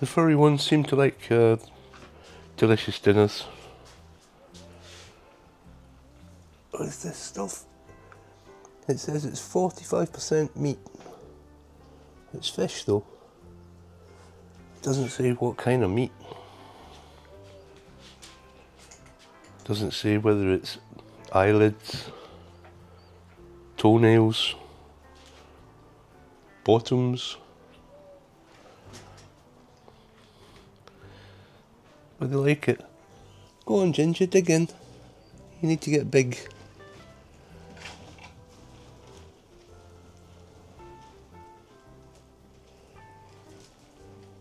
The furry ones seem to like uh, delicious dinners. What is this stuff? It says it's 45% meat. It's fish though. It doesn't say what kind of meat. Doesn't say whether it's eyelids, toenails, bottoms. But they like it. Go on, Ginger, dig in. You need to get big.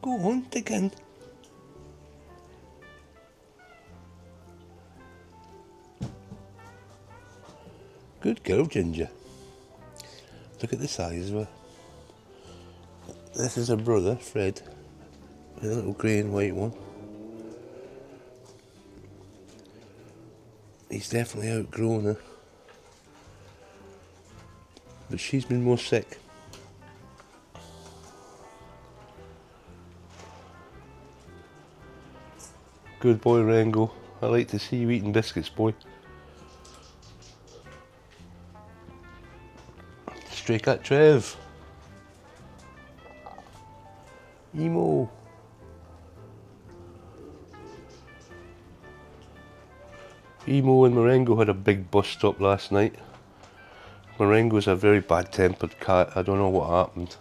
Go on, dig in. Good girl, Ginger. Look at the size of her. This is her brother, Fred. A little grey and white one. He's definitely outgrown her. But she's been more sick. Good boy, Rango. I like to see you eating biscuits, boy. Stray Cat Trev. Emo. Emo and Marengo had a big bust up last night. Marengo's a very bad tempered cat. I don't know what happened.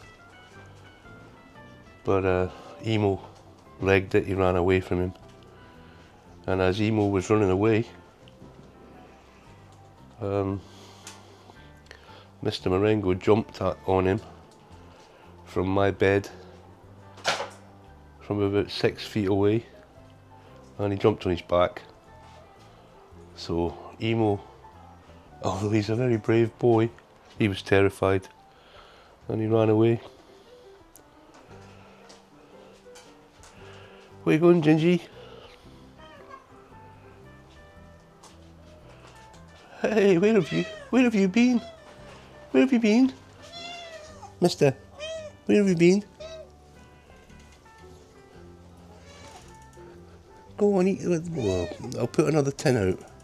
But uh, Emo legged it, he ran away from him. And as Emo was running away, um, Mr. Marengo jumped at, on him from my bed from about six feet away and he jumped on his back. So Emo, although he's a very brave boy, he was terrified and he ran away. Where you going, Gingy? Hey, where have you where have you been? Where have you been? Mister, where have you been? Go on, eat well, I'll put another tin out.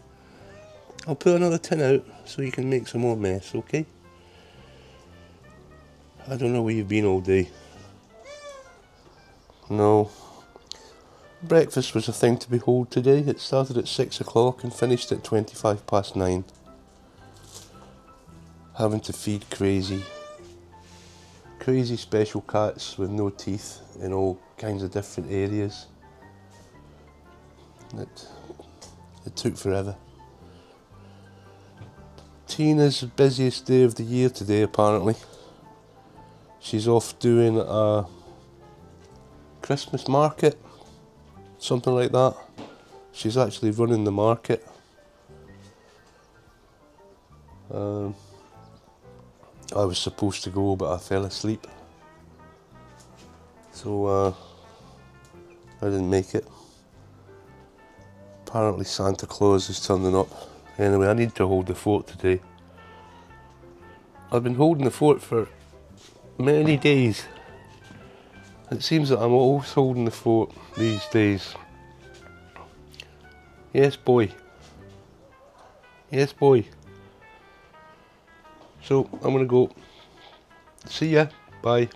I'll put another tin out so you can make some more mess, okay? I don't know where you've been all day. No. Breakfast was a thing to behold today. It started at 6 o'clock and finished at 25 past 9. Having to feed crazy, crazy special cats with no teeth in all kinds of different areas. It, it took forever. Tina's busiest day of the year today, apparently. She's off doing a Christmas market, something like that. She's actually running the market. Um, I was supposed to go, but I fell asleep. So uh, I didn't make it. Apparently, Santa Claus is turning up. Anyway, I need to hold the fort today. I've been holding the fort for many days. It seems that I'm always holding the fort these days. Yes, boy. Yes, boy. So, I'm gonna go. See ya. Bye.